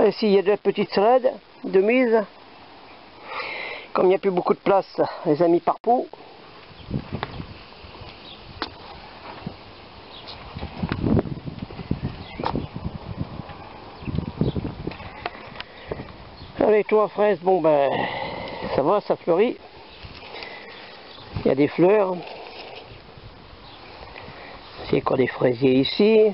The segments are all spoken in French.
Ici, il y a de la petite salade de mise. Comme il n'y a plus beaucoup de place, les amis par pot. Allez, toi, fraise, bon ben, ça va, ça fleurit. Il y a des fleurs. C'est encore des fraisiers ici?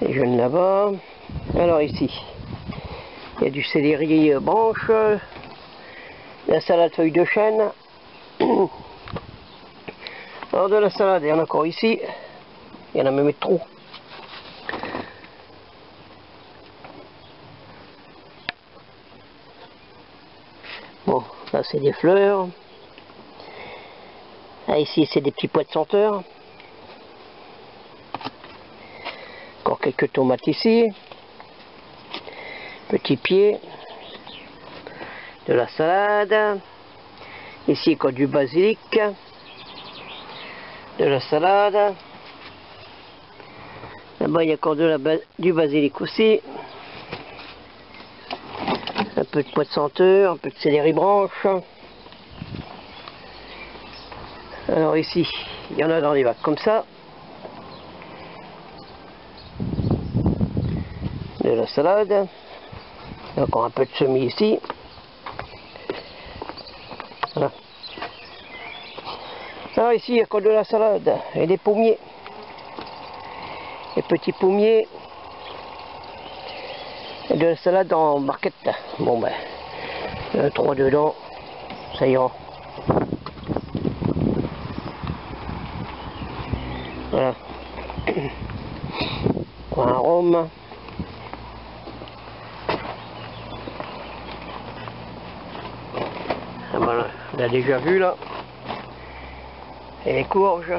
Les jeunes là-bas. Alors ici, il y a du céleri euh, branche, la salade feuille de chêne. Alors de la salade, il y en a encore ici. Il y en a même trop. Bon, là c'est des fleurs. Ici c'est des petits pois de senteur. Encore quelques tomates ici. Petit pied. De la salade. Ici encore du basilic. De la salade. Là-bas il y a encore de la du basilic aussi un peu de pois de senteur, un peu de céleri branche. Alors ici, il y en a dans les vagues comme ça. De la salade. Encore un peu de semis ici. Voilà. Alors ici, il y a encore de la salade? Et des pommiers. Les petits pommiers de la salade en marquette. Bon ben, trois dedans, ça ira. Voilà. Un rhum. Ah, voilà, on a déjà vu là. Et les courges.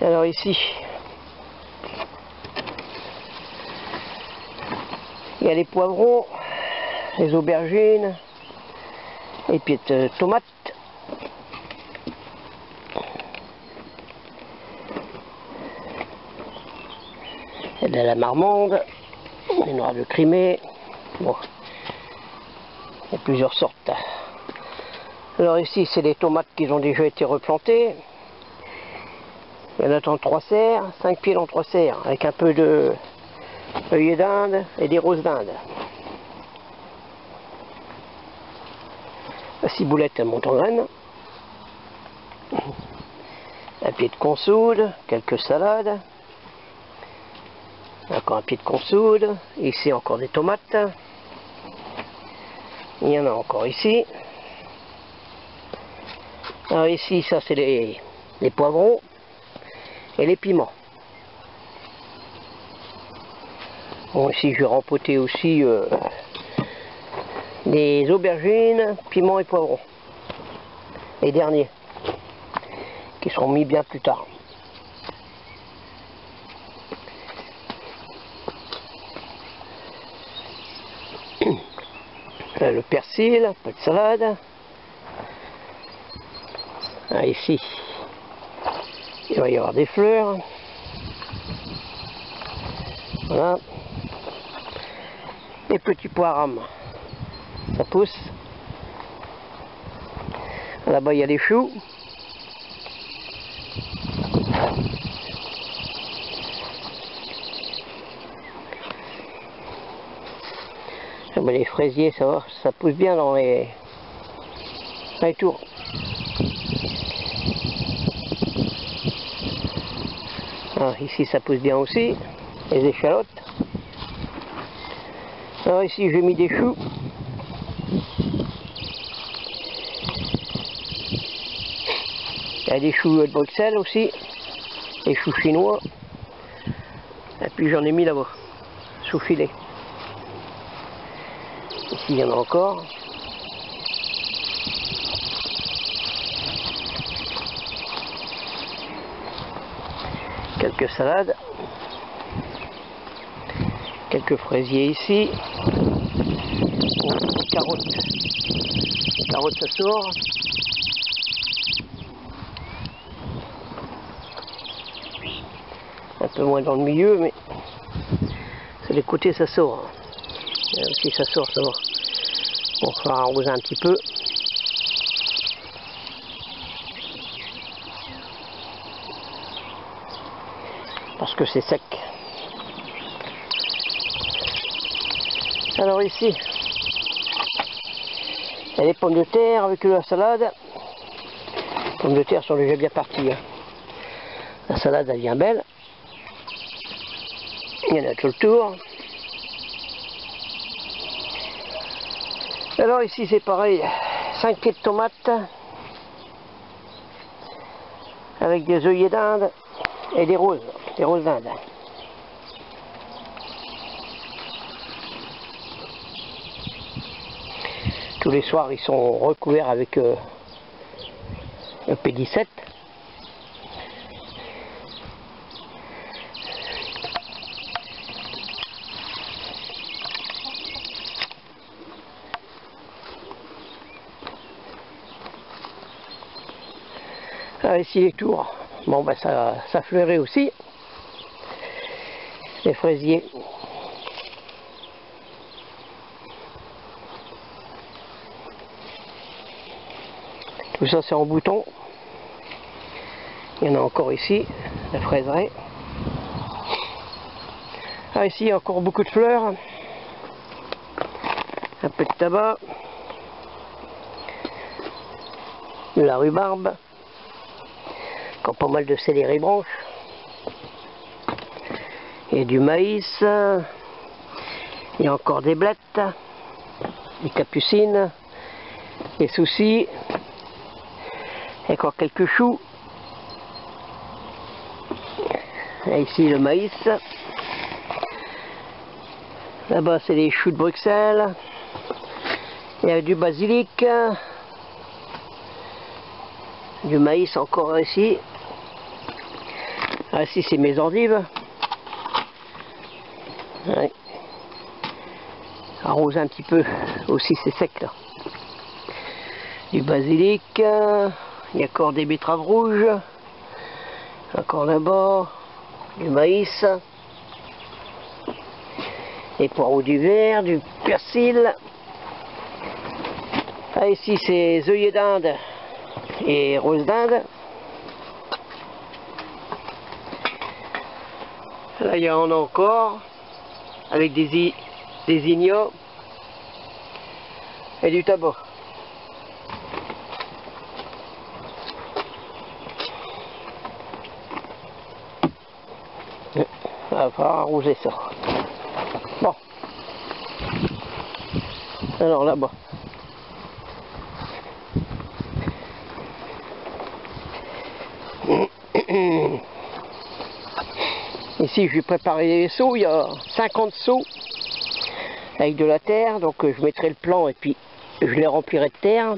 Alors ici, il y a les poivrons, les aubergines, les pieds de tomates. Il y a de la marmande, les noirs de Crimée. Bon, il y a plusieurs sortes. Alors ici, c'est les tomates qui ont déjà été replantées. Il y en a dans trois serres, cinq pieds dans trois serres, avec un peu de œillets d'Inde et des roses d'Inde. La ciboulette elle monte en graine. Un pied de consoude, quelques salades. Encore un pied de consoude. Ici encore des tomates. Il y en a encore ici. Alors ici, ça c'est les, poivrons et les piments. Bon, ici je vais rempoter aussi euh, des aubergines, piments et poivrons. Les derniers, qui seront mis bien plus tard. Le persil, un peu de salade. Ah, ici, il va y avoir des fleurs. Voilà. Les petits pois. Ça pousse. Là-bas, il y a des choux. Ah les fraisiers, ça va, ça pousse bien dans les, dans les tours. Alors ah, ici ça pousse bien aussi, les échalotes. Alors ici j'ai mis des choux. Il y a des choux de Bruxelles aussi, des choux chinois. Et puis j'en ai mis là-bas, sous filet. Ici il y en a encore. quelques salades. Quelques fraisiers ici. carottes. Carottes, ça sort. Un peu moins dans le milieu, mais c'est les côtés, ça sort. Si ça sort, ça va. On va arroser un petit peu. Parce que c'est sec. Alors ici, il y a les pommes de terre avec la salade. Les pommes de terre sont déjà bien parties. Hein. La salade, elle vient belle. Il y en a tout le tour. Alors ici c'est pareil, 5 pieds de tomates. Avec des œillets d'Inde et des roses, des roses d'Inde. Tous les soirs ils sont recouverts avec euh, un P17 Ici les tours, bon ben ça, ça fleurait aussi. Les fraisiers. Tout ça c'est en bouton. Il y en a encore ici, la fraiserie. Ah ici encore beaucoup de fleurs. Un peu de tabac. De la rhubarbe pas mal de céleri branches. Et du maïs. Il y a encore des blettes, des capucines, des soucis, et encore quelques choux. Et ici le maïs. Là-bas c'est les choux de Bruxelles. Il y a du basilic. Du maïs encore ici. Ah si c'est mes endives. Arrose un petit peu aussi c'est sec là. Du basilic, il y a encore des betteraves rouges, encore là-bas, du maïs, des poireaux du vert, du persil. Ah, ici c'est œillets d'Inde et rose d'Inde. Là, il y en a encore, avec des, des ignos et du tabac. Il va falloir arroser ça. Bon. Alors là-bas. Ici, je vais préparer les seaux. Il y a 50 seaux avec de la terre. Donc, euh, je mettrai le plan et puis je les remplirai de terre.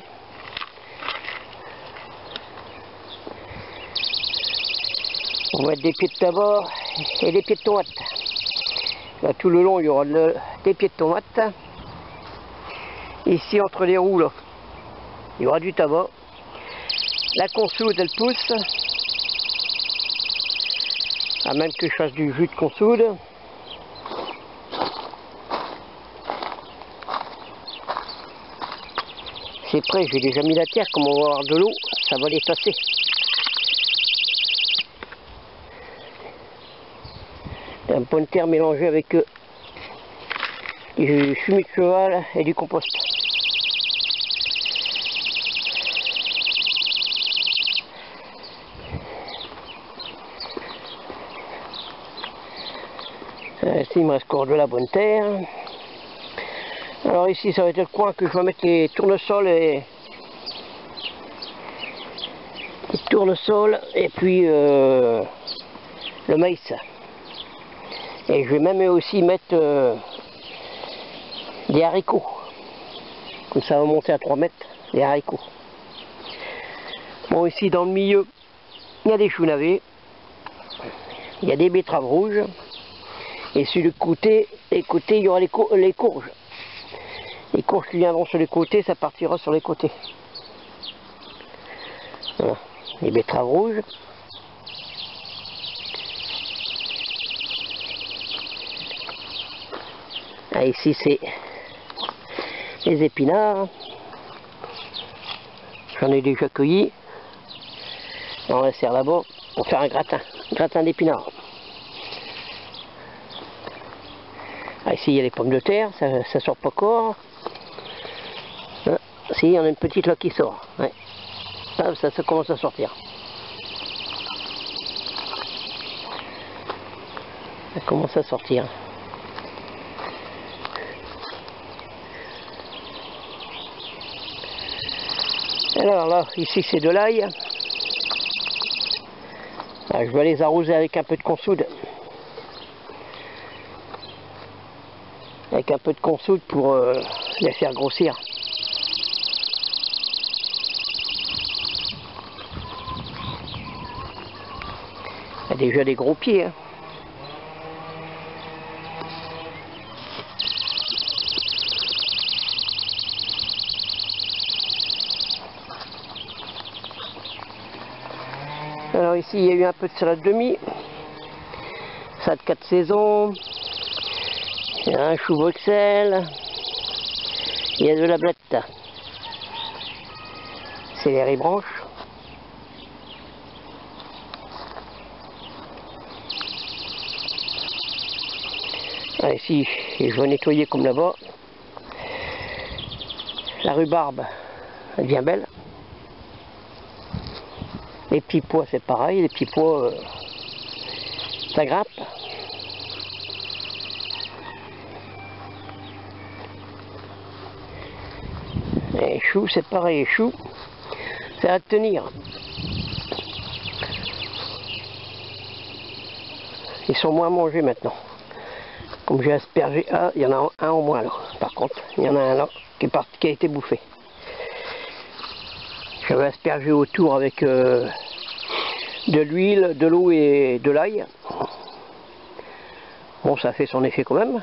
On va mettre des pieds de tabac et des pieds de tomate. Là, tout le long, il y aura des pieds de tomate. Ici, entre les roues, il y aura du tabac. La consoude, elle pousse à même que je fasse du jus de consoude. C'est prêt, j'ai déjà mis la terre, comme on va avoir de l'eau, ça va les tasser. Un point de terre mélangé avec euh, du fumier de cheval et du compost. Euh, il me reste encore de la bonne terre. Alors ici, ça va être le coin que je vais mettre les tournesols et les tournesols et puis euh, le maïs. Et je vais même aussi mettre euh, des haricots. Comme ça va monter à 3 mètres, des haricots. Bon, ici dans le milieu, il y a des choux navets, il y a des betteraves rouges, Et sur le côté, les il y aura les, les courges. Les courges qui viendront sur les côtés, ça partira sur les côtés. Voilà. Les betteraves rouges. Ah, ici, c'est les épinards. J'en ai déjà cueilli. On va serre là-bas pour faire un gratin, gratin d'épinards. Ici, il y a les pommes de terre, ça, sort pas encore. Ah, si, il y en a une petite là qui sort. Ça, ça commence à sortir. Ça commence à sortir. Alors là, ici c'est de l'ail. Ah, je vais les arroser avec un peu de consoude. Avec un peu de consoude pour euh, les faire grossir. Il y a déjà des gros pieds. Hein. Alors ici il y a eu un peu de salade demi, salade 4 saisons, il y a un chou Bruxelles, il y a de la blette, c'est les ribranches. Ah, ici je vais nettoyer comme là-bas. La rhubarbe, elle devient belle. Les petits pois, c'est pareil. Les petits pois, euh, ça grappe. C'est pareil. Choux, ça va tenir. Ils sont moins mangés maintenant. Comme j'ai aspergé, ah, il y en a un au moins là. Par contre, il y en a un là qui, a été bouffé. J'avais aspergé autour avec euh, de l'huile, de l'eau et de l'ail. Bon, ça fait son effet quand même.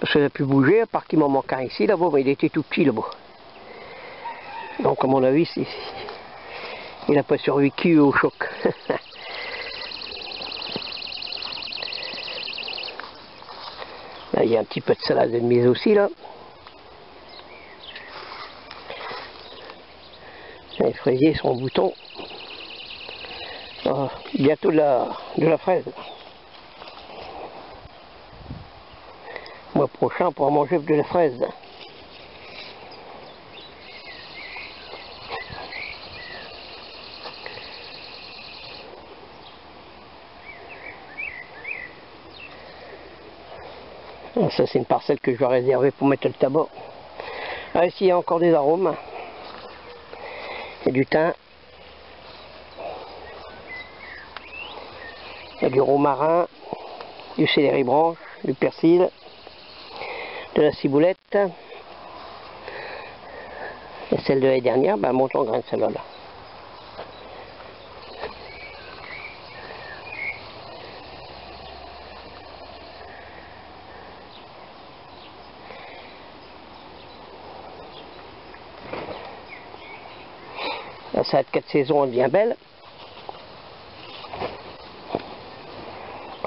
Parce qu'il a pu bouger, à part qu'il m'en manque un ici, là-bas, il était tout petit là-bas. Donc, à mon avis, il n'a pas survécu au choc. là, il y a un petit peu de salade de mise aussi, là. Les fraisiers sont en bouton. Ah, bientôt de la, de la fraise. Mois prochain, on pourra manger de la fraise. Ça, c'est une parcelle que je vais réserver pour mettre le tabac. Ah, ici, il y a encore des arômes du thym, il y a du romarin, du céleri branche, du persil, de la ciboulette, et celle de l'année dernière, ben, monte en grain celle-là. Salade 4 saisons elle devient belle.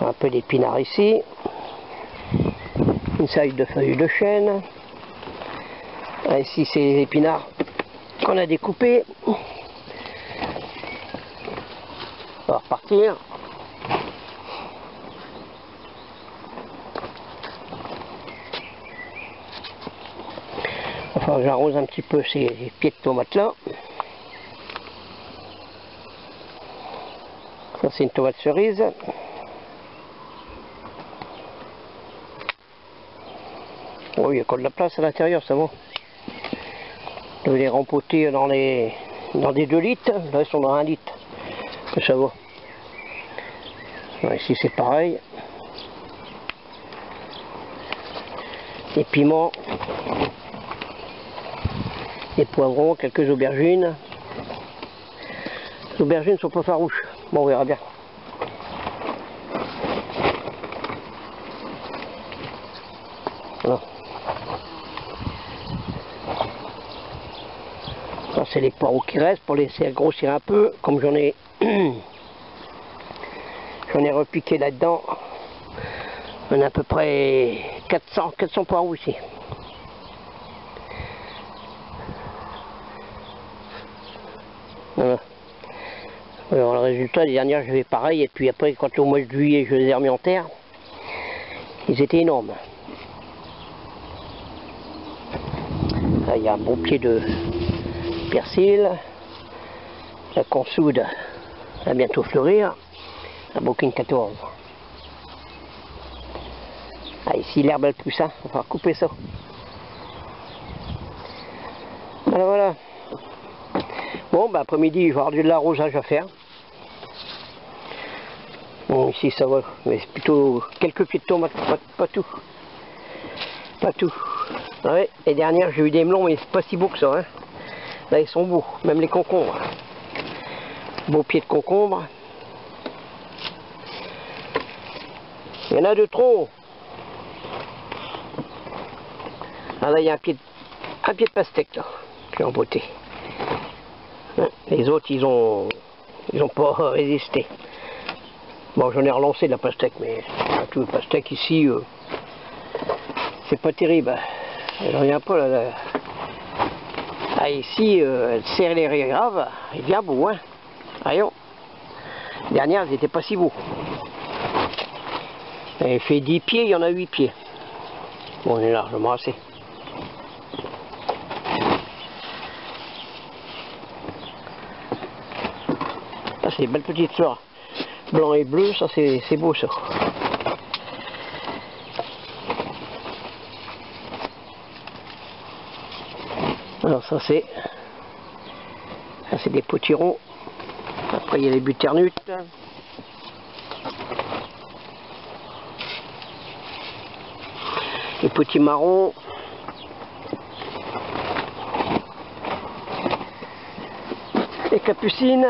Un peu d'épinards ici. Une salade de feuilles de chêne. Ici c'est les épinards qu'on a découpés. On va repartir. Enfin, j'arrose un petit peu ces pieds de tomates là. C'est une tomate cerise. Oh, il y a encore de la place à l'intérieur, ça va. Je vais les rempoter dans les dans des 2 litres, là ils sont dans 1 litre. Ça va. ici c'est pareil. Des piments, des poivrons, quelques aubergines. Les aubergines sont pas farouches. Bon, on verra bien. Voilà. C'est les poireaux qui restent pour laisser grossir un peu. Comme j'en ai... j'en ai repiqué là-dedans. On a à peu près 400, 400 poireaux ici. Alors le résultat, les dernières, je vais pareil, et puis après, quand au mois de juillet, je les ai remis en terre, ils étaient énormes. Là, il y a un beau pied de persil, la consoude va bientôt fleurir, la bouquine 14. Ah, ici, l'herbe elle pousse, hein. on va couper ça. Voilà, voilà. Bon, bah, après-midi, je vais avoir de l'arrosage à faire. Ici, ça va, mais c'est plutôt quelques pieds de tomates, pas, tout. Pas tout. Ouais, les dernières, j'ai eu des melons, mais c'est pas si beau que ça. Hein. Là, ils sont beaux, même les concombres. Beaux pieds de concombre. Il y en a de trop. Ah là, il y a un pied de, un pied de pastèque, là, qui est en beauté. Les autres, ils ont, ils ont pas résisté. Bon, j'en ai relancé de la pastèque, mais tout le pastèque ici, euh, c'est pas terrible. Elle revient pas là. là. Ah, ici, euh, elle serre les graves, il vient beau, hein. Voyons. Les dernières, elles n'étaient pas si beaux. Elle fait 10 pieds, il y en a 8 pieds. Bon, on est largement assez. c'est des belles petites fleurs. Blanc et bleu, ça c'est beau ça. Alors ça c'est ça c'est des potirons. Après il y a les buternutes. Les petits marrons. Les capucines.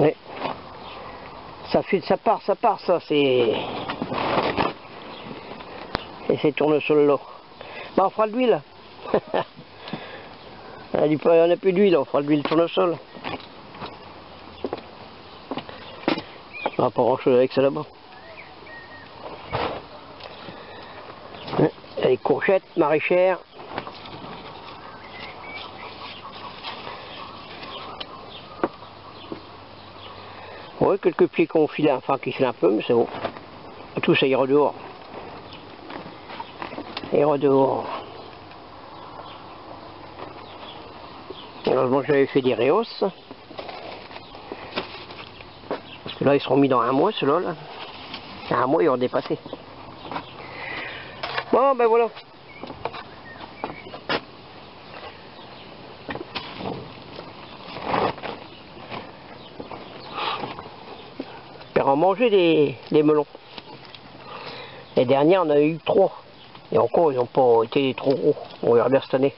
Oui, ça fait, ça part, ça part, ça, c'est, et c'est tourne sur le lot. Bah, on fera de l'huile. Il n'y en a plus d'huile, on fera de l'huile tournesol. On va pas grand chose avec ça là-bas. Les courgettes maraîchères. Ouais, quelques pieds qu'on file, enfin qui filent un peu, mais c'est bon. Tout ça ira dehors. Ira dehors. Heureusement j'avais fait des réos. Parce que là ils seront mis dans un mois ceux-là. Là. Un mois ils ont dépassé. Bon ben voilà. En manger des, melons. Les dernières, on a eu trois. Et encore, ils n'ont pas été trop gros. On verra bien cette année.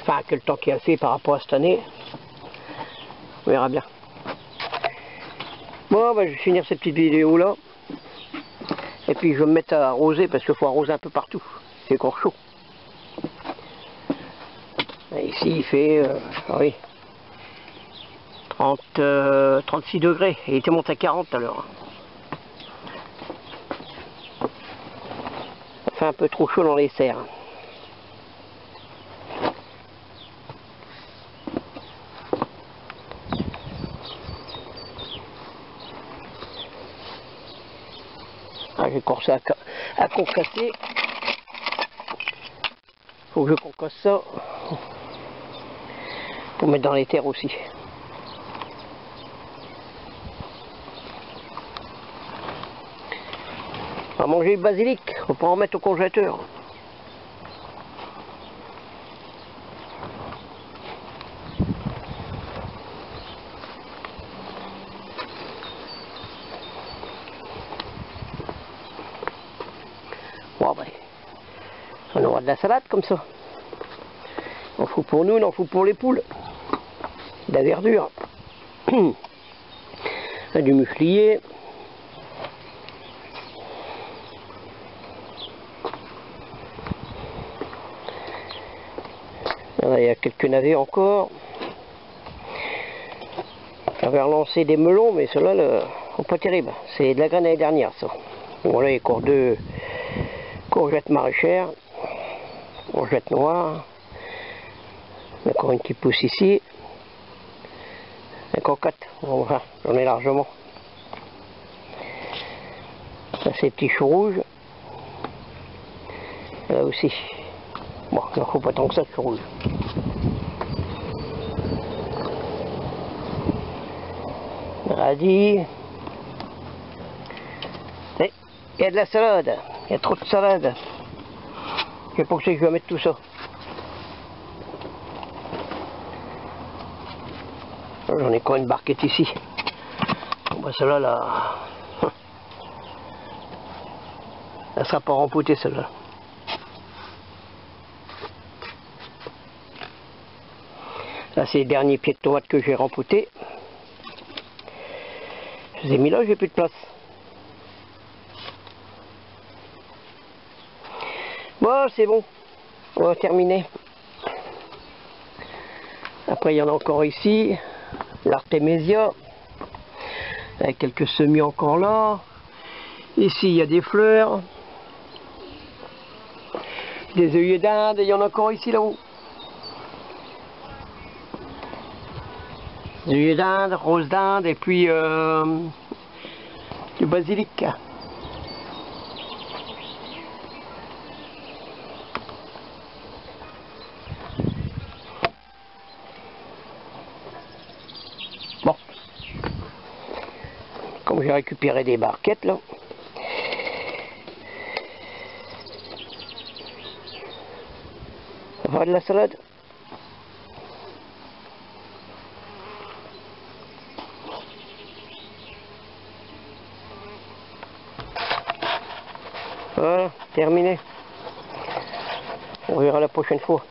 Enfin, quel temps qu'il a fait par rapport à cette année. On verra bien. Bon, bah, je vais finir cette petite vidéo là. Et puis je vais me mettre à arroser parce qu'il faut arroser un peu partout. C'est encore chaud. ici il fait, euh, oui, 36 euh, degrés. Il était monté à 40 à l'heure. Fait un peu trop chaud dans les serres. Ah, j'ai commencé à, à concasser. Faut que je concasse ça pour mettre dans les terres aussi. On va manger le basilic, on peut en mettre au congélateur. Bon on aura de la salade comme ça. On fout pour nous, on en fout pour les poules. De la verdure. du muflier. il y a quelques navets encore. J'avais relancé des melons, mais ceux-là ne sont pas terribles. C'est de la graine l'année dernière, ça. Voilà, il y a encore deux courgettes maraîchères, courgettes noires. Encore une qui pousse ici. Encore quatre. j'en ai largement. Ça, c'est petits choux rouges. Là aussi. Bon, il ne faut pas tant que ça, choux rouges. Radis. Il y a de la salade. Il y a trop de salade. Je sais pas que je vais mettre tout ça. J'en ai quoi une barquette ici. Bah, celle-là, là, elle sera pas rempoutée celle-là. Là, c'est les derniers pieds de tomates que j'ai rempoutés. Je les ai mis là, j'ai plus de place. Bon, c'est bon. On va terminer. Après, il y en a encore ici. L'artémésia. Avec quelques semis encore là. Ici, il y a des fleurs. Des œillets d'Inde. Il y en a encore ici là-haut. Des d'Inde, rose d'Inde et puis euh, du basilic. Bon. Comme j'ai récupéré des barquettes là. Ça va de la salade Voilà, terminé. On verra la prochaine fois.